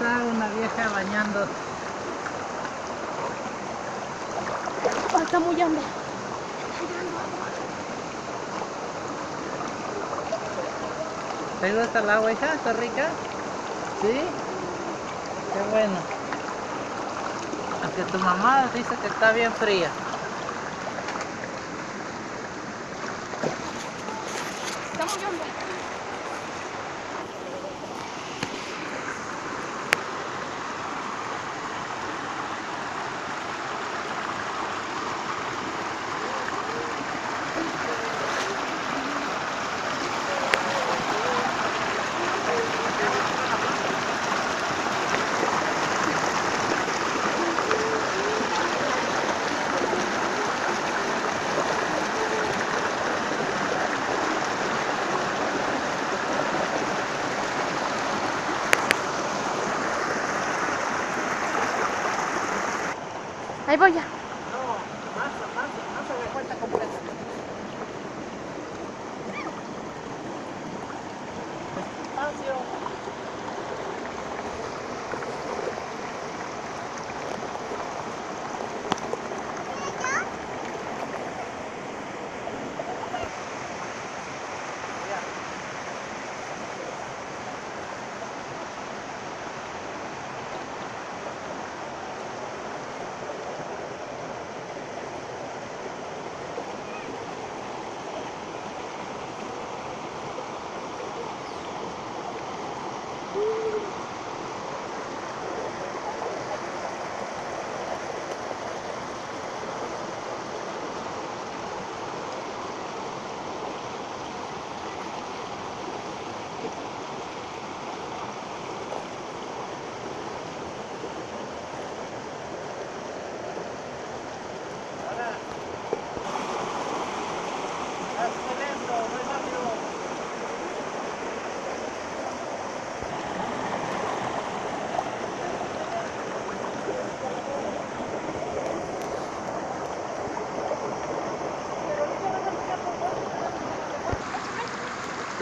una vieja bañando. Ah, está muy hambre. ¿Te gusta el agua, hija? ¿Está rica? ¿Sí? Qué bueno. Aunque tu mamá dice que está bien fría. Está muy hambre. Ahí voy ya. No, más, más, más se me cuenta completa. Despacio.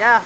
Yeah.